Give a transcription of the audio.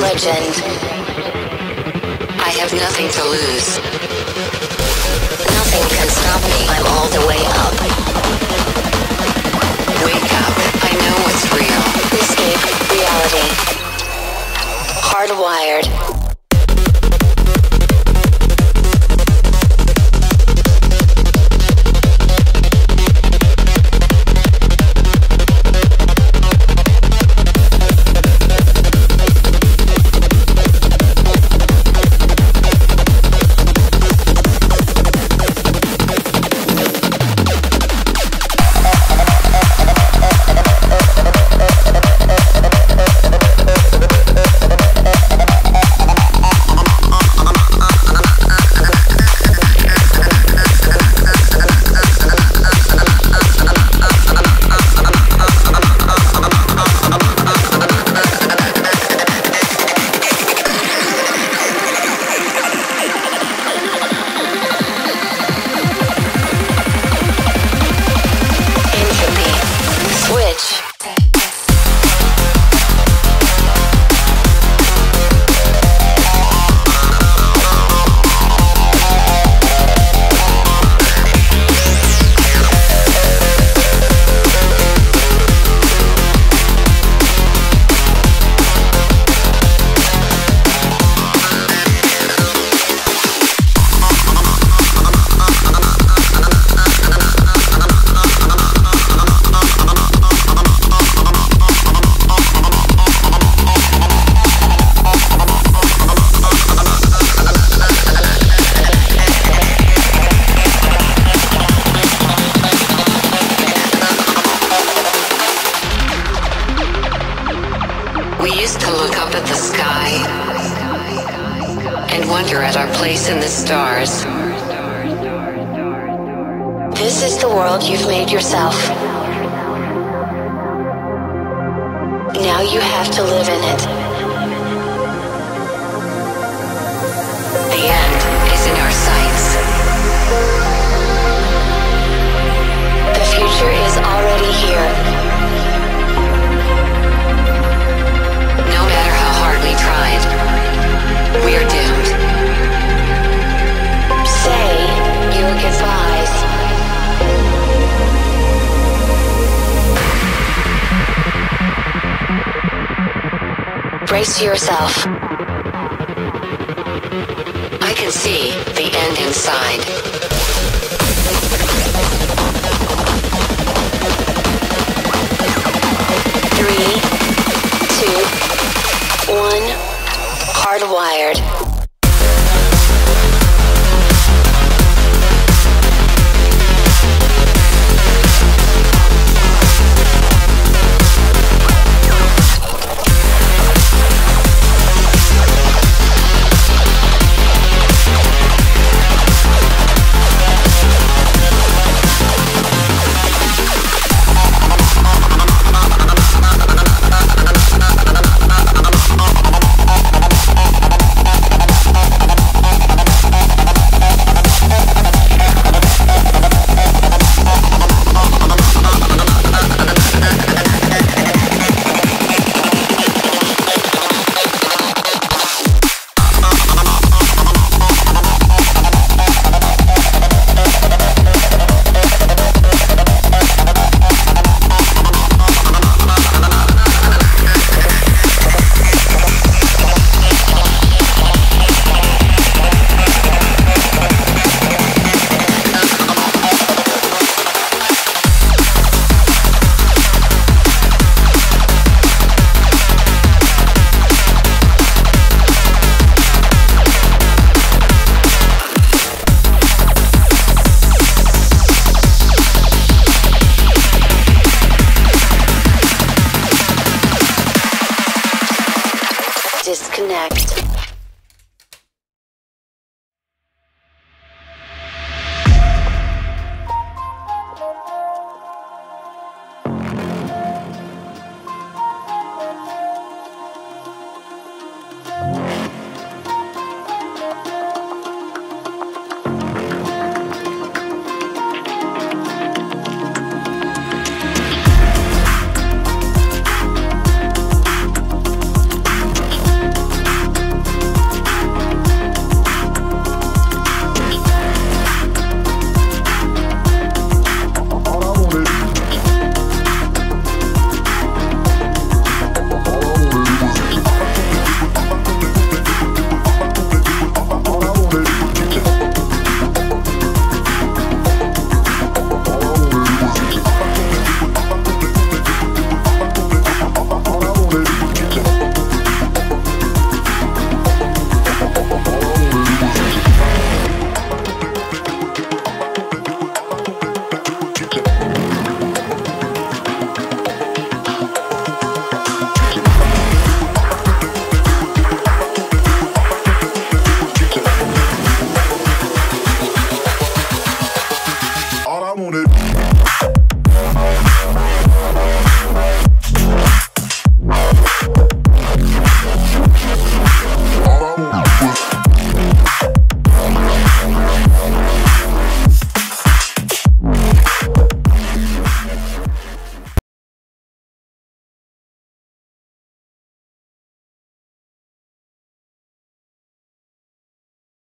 Legend. I have nothing to lose. Wonder at our place in the stars. This is the world you've made yourself. Now you have to live in it. Brace yourself. I can see the end inside. Disconnect.